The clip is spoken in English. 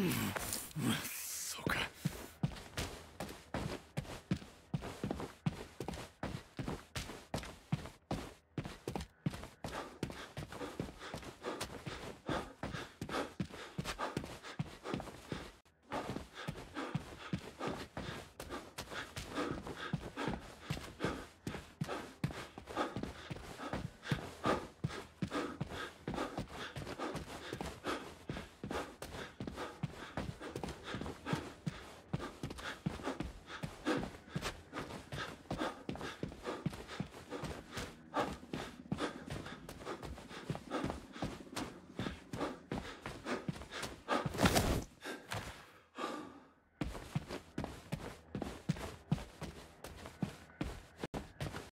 Mm-hmm.